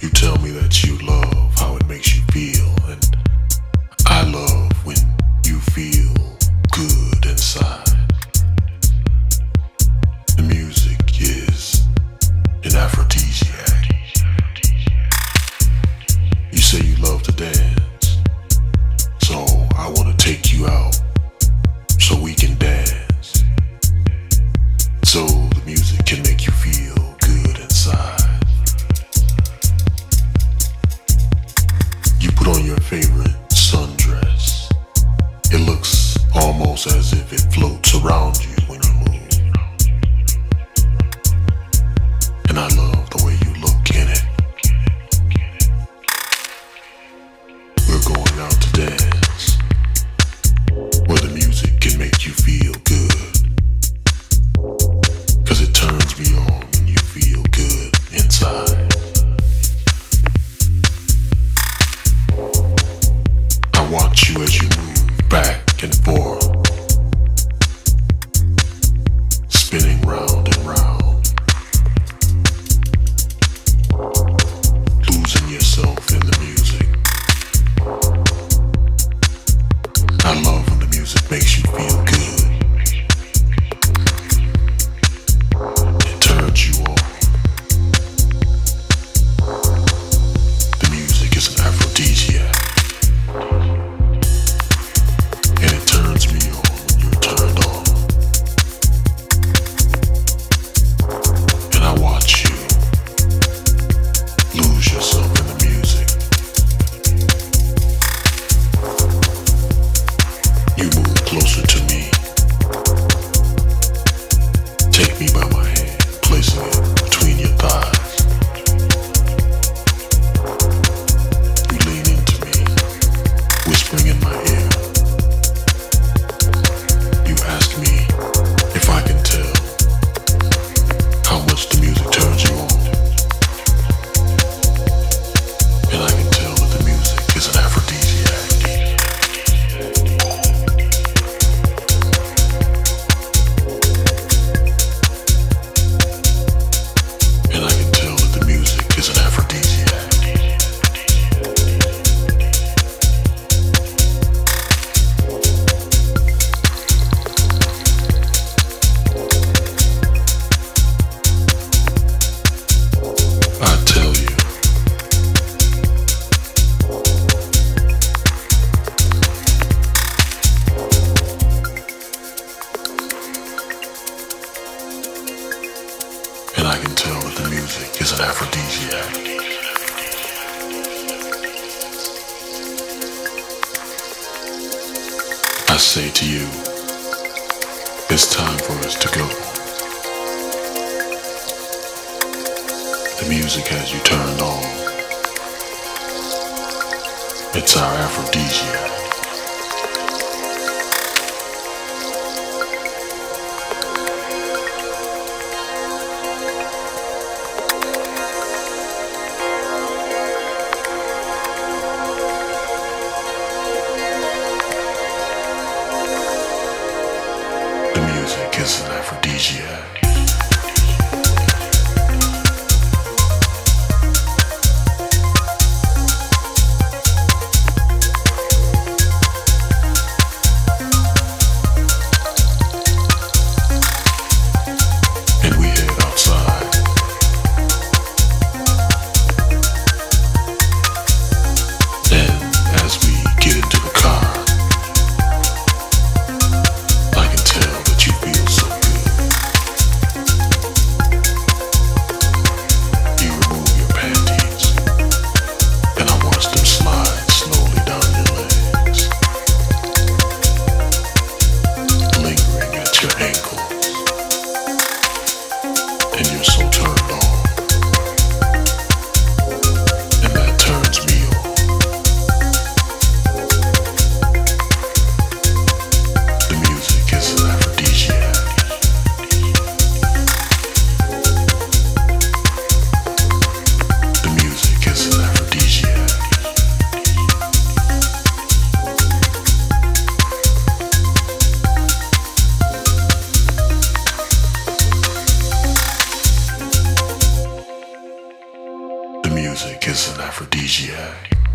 You tell me that you love how it makes you feel, and I love when you feel good inside. The music is an aphrodisiac. You say you love to dance, so I want to take you out. favorite sundress. It looks almost as if it floats around you. you as you move back and forth. closer to I say to you, it's time for us to go. The music has you turned on. It's our aphrodisiac. is an aphrodisiac. News. music is an aphrodisiac.